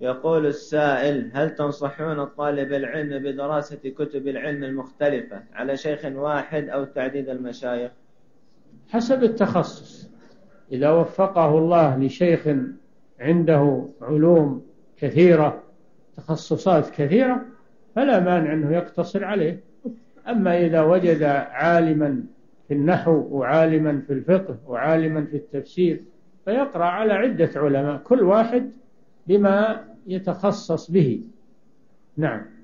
يقول السائل هل تنصحون الطالب العلم بدراسة كتب العلم المختلفة على شيخ واحد أو تعديد المشايخ؟ حسب التخصص. إذا وفقه الله لشيخ عنده علوم كثيرة تخصصات كثيرة فلا مانع أنه يقتصر عليه. أما إذا وجد عالما في النحو وعالما في الفقه وعالما في التفسير فيقرأ على عدة علماء كل واحد بما يتخصص به. نعم.